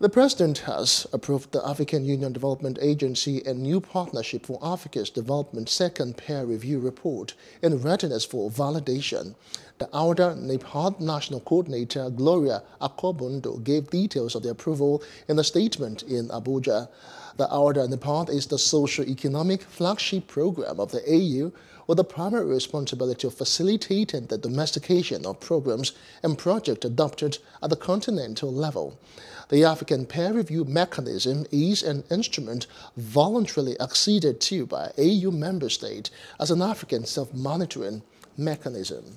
The President has approved the African Union Development Agency a new Partnership for Africa's Development second peer review report in readiness for validation. The AUDA NEPAD National Coordinator Gloria Akobundu gave details of the approval in a statement in Abuja. The AUDA NEPAD is the socio-economic flagship program of the AU with the primary responsibility of facilitating the domestication of programs and projects adopted at the continental level. The African peer review mechanism is an instrument voluntarily acceded to by AU member state as an African self-monitoring mechanism.